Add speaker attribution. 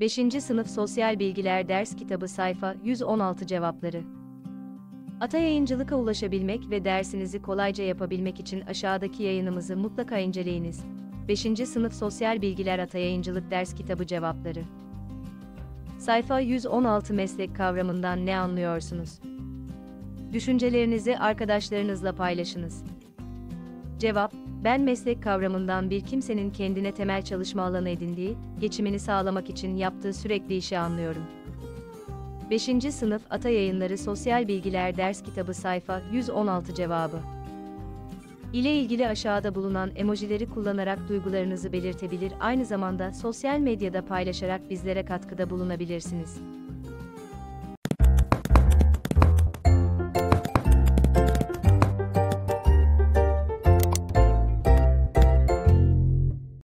Speaker 1: 5. Sınıf Sosyal Bilgiler Ders Kitabı Sayfa 116 Cevapları Ata Yayıncılık'a ulaşabilmek ve dersinizi kolayca yapabilmek için aşağıdaki yayınımızı mutlaka inceleyiniz. 5. Sınıf Sosyal Bilgiler Ata Yayıncılık Ders Kitabı Cevapları Sayfa 116 Meslek kavramından ne anlıyorsunuz? Düşüncelerinizi arkadaşlarınızla paylaşınız. Cevap, ben meslek kavramından bir kimsenin kendine temel çalışma alanı edindiği, geçimini sağlamak için yaptığı sürekli işi anlıyorum. 5. Sınıf Ata Yayınları Sosyal Bilgiler Ders Kitabı Sayfa 116 Cevabı ile ilgili aşağıda bulunan emojileri kullanarak duygularınızı belirtebilir, aynı zamanda sosyal medyada paylaşarak bizlere katkıda bulunabilirsiniz.